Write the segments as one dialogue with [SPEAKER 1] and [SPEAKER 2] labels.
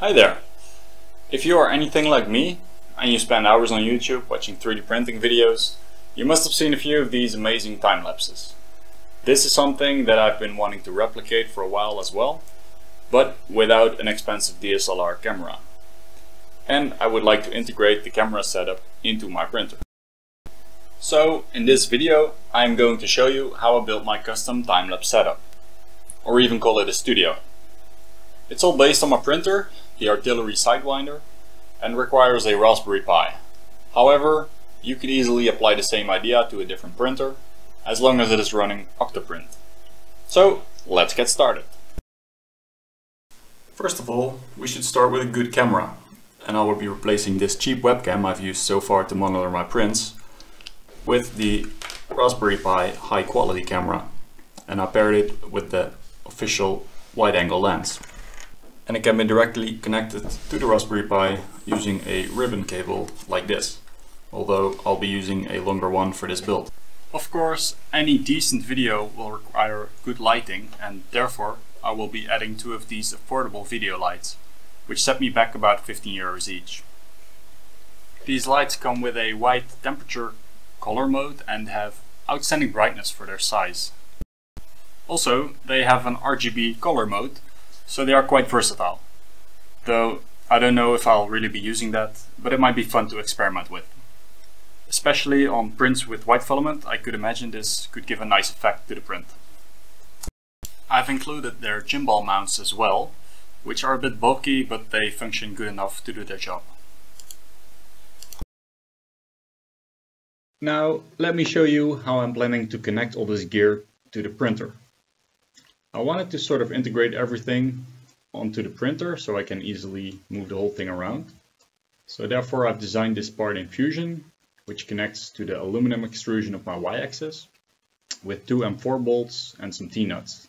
[SPEAKER 1] Hi there! If you are anything like me, and you spend hours on YouTube watching 3D printing videos, you must have seen a few of these amazing time lapses. This is something that I've been wanting to replicate for a while as well, but without an expensive DSLR camera. And I would like to integrate the camera setup into my printer. So, in this video, I'm going to show you how I built my custom time-lapse setup. Or even call it a studio. It's all based on my printer, the Artillery Sidewinder, and requires a Raspberry Pi. However, you could easily apply the same idea to a different printer, as long as it is running Octoprint. So, let's get started. First of all, we should start with a good camera. And I will be replacing this cheap webcam I've used so far to monitor my prints with the Raspberry Pi high quality camera. And I paired it with the official wide angle lens and it can be directly connected to the Raspberry Pi using a ribbon cable like this, although I'll be using a longer one for this build. Of course, any decent video will require good lighting and therefore I will be adding two of these affordable video lights, which set me back about 15 euros each. These lights come with a white temperature color mode and have outstanding brightness for their size. Also, they have an RGB color mode so they are quite versatile. Though I don't know if I'll really be using that, but it might be fun to experiment with. Especially on prints with white filament, I could imagine this could give a nice effect to the print. I've included their gimbal mounts as well, which are a bit bulky, but they function good enough to do their job. Now, let me show you how I'm planning to connect all this gear to the printer. I wanted to sort of integrate everything onto the printer so I can easily move the whole thing around. So therefore I've designed this part in Fusion, which connects to the aluminum extrusion of my y-axis with two M4 bolts and some T-nuts.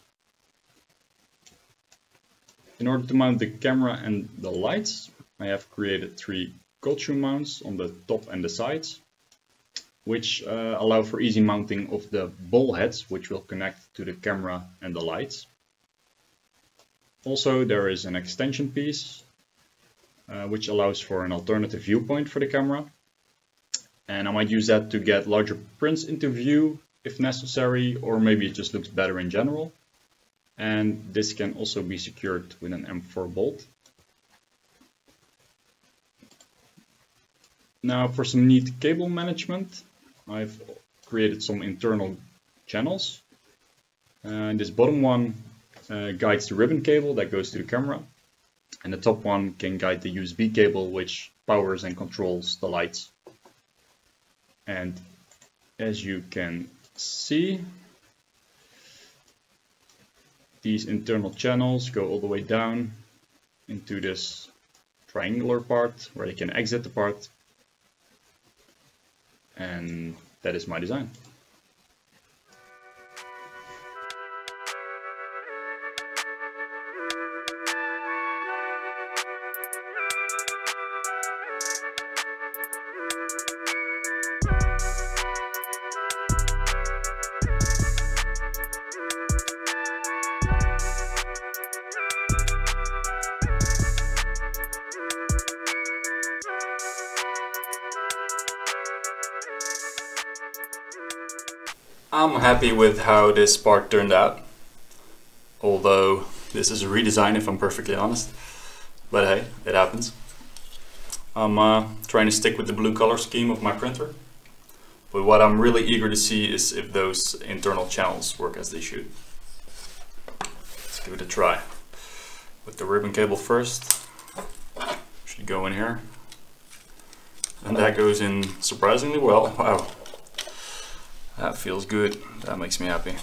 [SPEAKER 1] In order to mount the camera and the lights, I have created three cold mounts on the top and the sides which uh, allow for easy mounting of the ball heads, which will connect to the camera and the lights. Also, there is an extension piece, uh, which allows for an alternative viewpoint for the camera. And I might use that to get larger prints into view if necessary, or maybe it just looks better in general. And this can also be secured with an M4 bolt. Now for some neat cable management, I've created some internal channels. And this bottom one uh, guides the ribbon cable that goes to the camera. And the top one can guide the USB cable which powers and controls the lights. And as you can see, these internal channels go all the way down into this triangular part where you can exit the part and that is my design. I'm happy with how this part turned out. Although this is a redesign if I'm perfectly honest. But hey, it happens. I'm uh, trying to stick with the blue color scheme of my printer. But what I'm really eager to see is if those internal channels work as they should. Let's give it a try. With the ribbon cable first. Should go in here. And that goes in surprisingly well. Wow. That feels good. That makes me happy.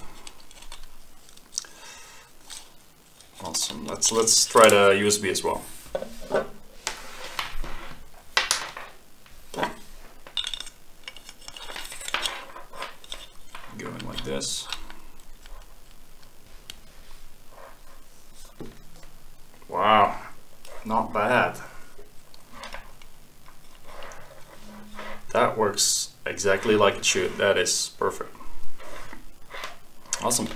[SPEAKER 1] Awesome. Let's let's try the USB as well. Going like this. Wow, not bad. That works exactly like it should. That is perfect. Awesome.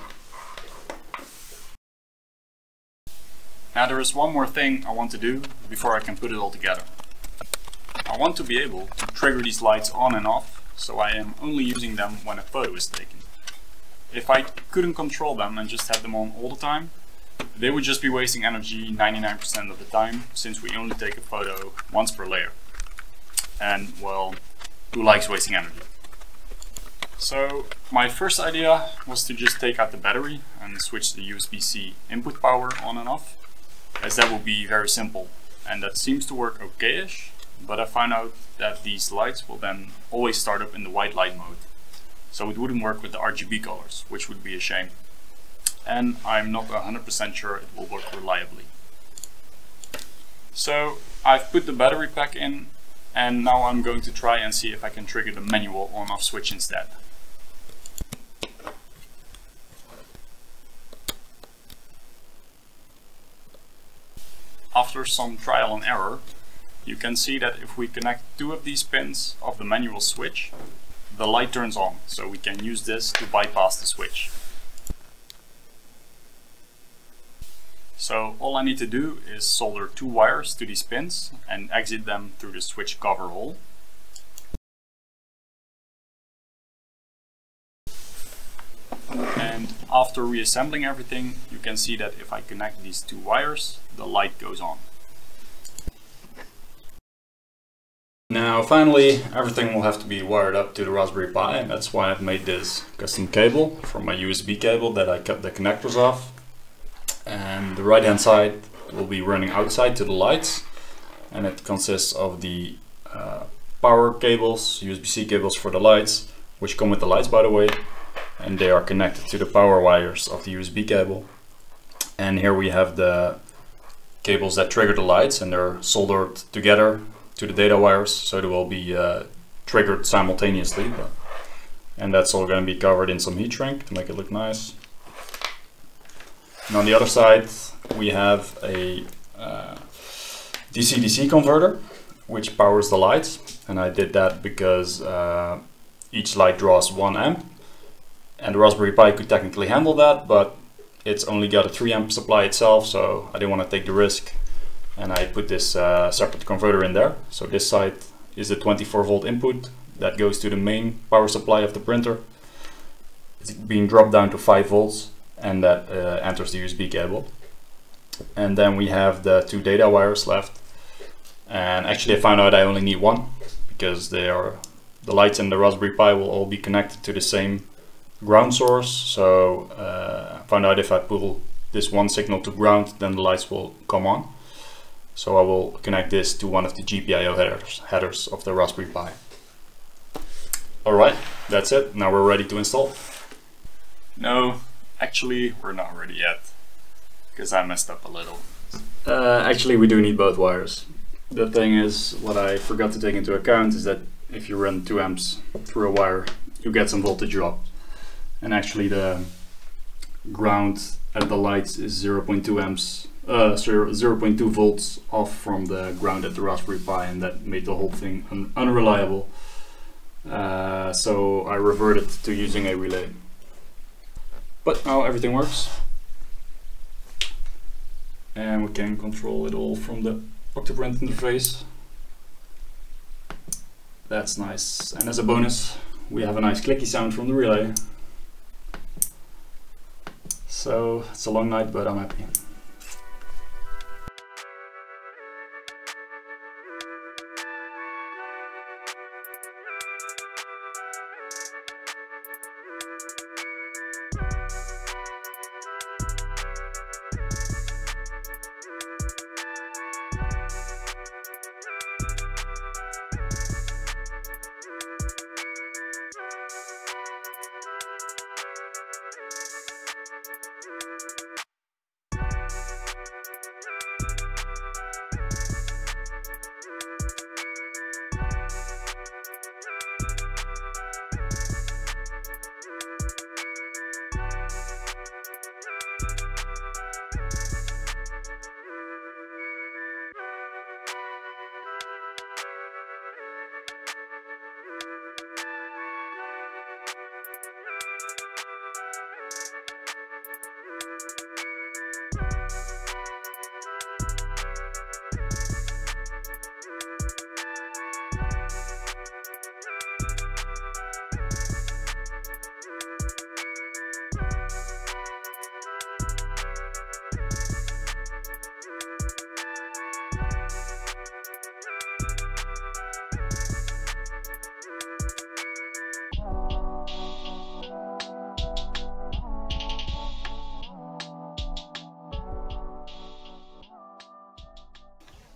[SPEAKER 1] Now there is one more thing I want to do before I can put it all together. I want to be able to trigger these lights on and off, so I am only using them when a photo is taken. If I couldn't control them and just had them on all the time, they would just be wasting energy 99% of the time, since we only take a photo once per layer. And, well, who likes wasting energy? So, my first idea was to just take out the battery and switch the USB-C input power on and off, as that would be very simple. And that seems to work okay-ish, but I found out that these lights will then always start up in the white light mode. So it wouldn't work with the RGB colors, which would be a shame. And I'm not 100% sure it will work reliably. So I've put the battery pack in and now I'm going to try and see if I can trigger the manual on off switch instead. After some trial and error, you can see that if we connect two of these pins of the manual switch, the light turns on, so we can use this to bypass the switch. So all I need to do is solder two wires to these pins and exit them through the switch cover hole. And after reassembling everything, you can see that if I connect these two wires, the light goes on. Now finally everything will have to be wired up to the Raspberry Pi and that's why I've made this custom cable from my USB cable that I cut the connectors off. And the right hand side will be running outside to the lights and it consists of the uh, power cables, USB-C cables for the lights, which come with the lights by the way, and they are connected to the power wires of the USB cable. And here we have the cables that trigger the lights and they're soldered together to the data wires so they will be uh, triggered simultaneously but, and that's all going to be covered in some heat shrink to make it look nice and on the other side we have a DC-DC uh, converter which powers the lights and I did that because uh, each light draws 1 amp and the Raspberry Pi could technically handle that but it's only got a 3 amp supply itself so I didn't want to take the risk and I put this uh, separate converter in there. So this side is a 24 volt input that goes to the main power supply of the printer. It's being dropped down to 5 volts and that uh, enters the USB cable. And then we have the two data wires left. And actually I found out I only need one because they are the lights in the Raspberry Pi will all be connected to the same ground source. So uh, I found out if I pull this one signal to ground, then the lights will come on. So I will connect this to one of the GPIO headers, headers of the Raspberry Pi. Alright, that's it. Now we're ready to install. No, actually we're not ready yet. Because I messed up a little. Uh, actually we do need both wires. The thing is, what I forgot to take into account is that if you run 2 amps through a wire, you get some voltage drop. And actually the ground at the lights is 0.2 amps uh, 0.2 volts off from the ground at the Raspberry Pi and that made the whole thing un unreliable. Uh, so I reverted to using a relay. But now everything works. And we can control it all from the Octoprint interface. That's nice. And as a bonus, we have a nice clicky sound from the relay. So it's a long night, but I'm happy.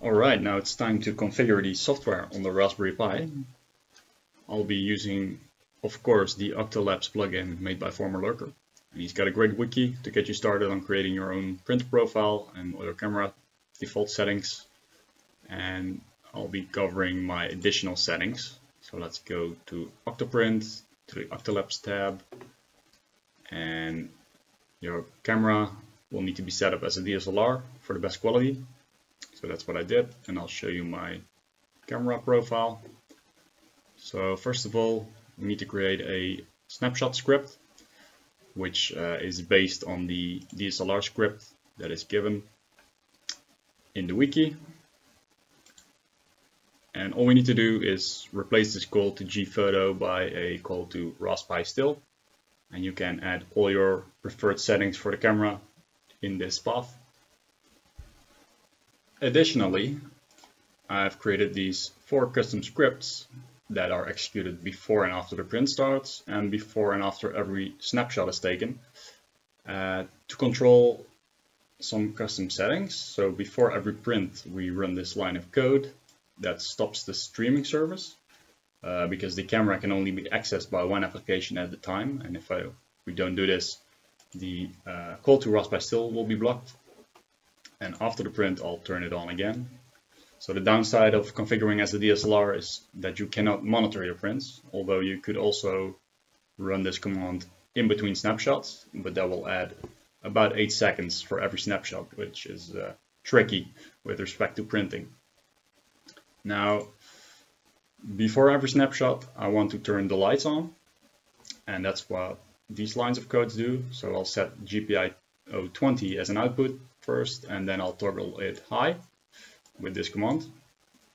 [SPEAKER 1] Alright, now it's time to configure the software on the Raspberry Pi. I'll be using, of course, the Octolapse plugin made by FormerLurker. And he's got a great wiki to get you started on creating your own print profile and your camera default settings. And I'll be covering my additional settings. So let's go to Octoprint, to the Octolapse tab, and your camera will need to be set up as a DSLR for the best quality. So that's what I did, and I'll show you my camera profile. So first of all, we need to create a snapshot script, which uh, is based on the DSLR script that is given in the wiki. And all we need to do is replace this call to gphoto by a call to raspistill. And you can add all your preferred settings for the camera in this path. Additionally, I've created these four custom scripts that are executed before and after the print starts and before and after every snapshot is taken uh, to control some custom settings. So before every print, we run this line of code that stops the streaming service uh, because the camera can only be accessed by one application at a time. And if I, we don't do this, the uh, call to raspistill will be blocked. And after the print, I'll turn it on again. So the downside of configuring as a DSLR is that you cannot monitor your prints, although you could also run this command in between snapshots, but that will add about 8 seconds for every snapshot, which is uh, tricky with respect to printing. Now, before every snapshot, I want to turn the lights on, and that's what these lines of codes do. So I'll set GPIO 20 as an output first, and then I'll toggle it high with this command.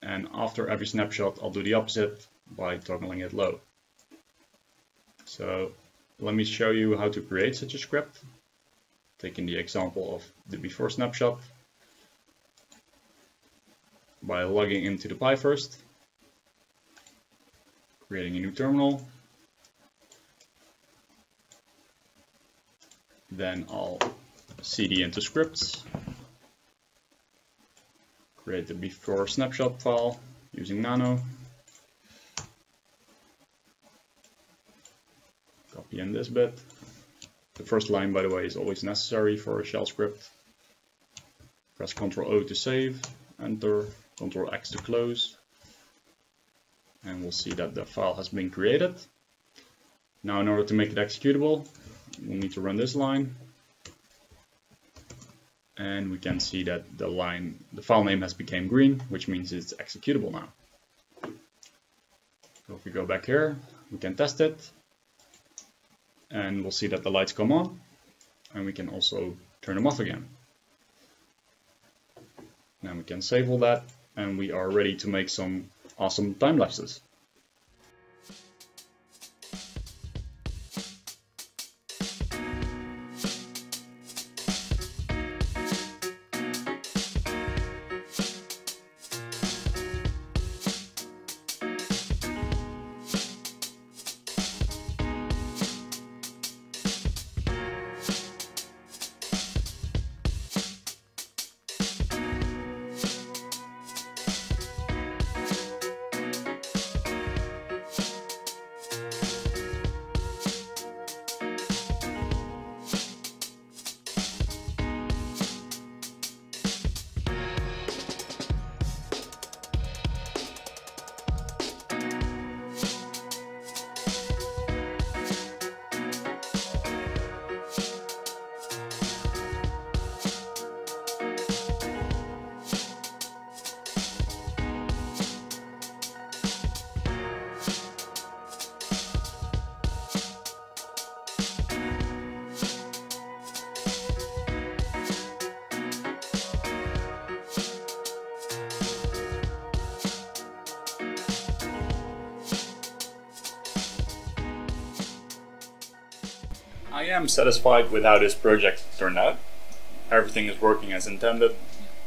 [SPEAKER 1] And after every snapshot, I'll do the opposite by toggling it low. So let me show you how to create such a script. Taking the example of the before snapshot, by logging into the Pi first, creating a new terminal. Then I'll cd into scripts, create the before snapshot file using nano, copy in this bit. The first line, by the way, is always necessary for a shell script. Press Ctrl O to save, enter, Ctrl X to close. And we'll see that the file has been created. Now in order to make it executable, we'll need to run this line. And we can see that the line, the file name has become green, which means it's executable now. So if we go back here, we can test it. And we'll see that the lights come on. And we can also turn them off again. Now we can save all that and we are ready to make some awesome time lapses. I am satisfied with how this project turned out. Everything is working as intended,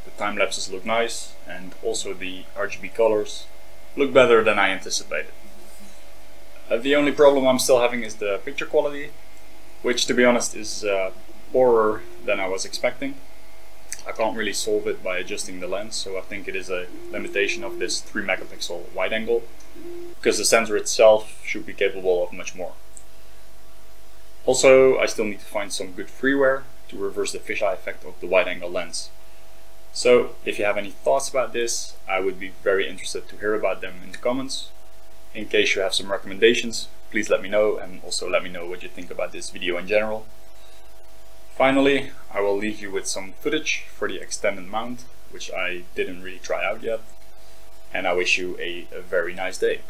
[SPEAKER 1] the time lapses look nice, and also the RGB colors look better than I anticipated. Uh, the only problem I'm still having is the picture quality, which to be honest is uh, poorer than I was expecting.
[SPEAKER 2] I can't really solve it by adjusting the lens, so I think it is a limitation of this 3 megapixel wide angle, because the sensor itself should be capable of much more. Also, I still need to find some good freeware to reverse the fisheye effect of the wide angle lens. So, if you have any thoughts about this, I would be very interested to hear about them in the comments. In case you have some recommendations, please let me know and also let me know what you think about this video in general. Finally, I will leave you with some footage for the extended mount, which I didn't really try out yet. And I wish you a, a very nice day.